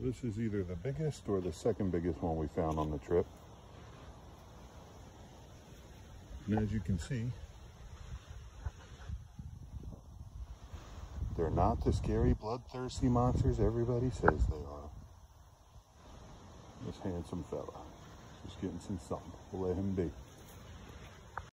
This is either the biggest or the second biggest one we found on the trip. And as you can see, they're not the scary bloodthirsty monsters everybody says they are. This handsome fella, just getting some sun. We'll let him be.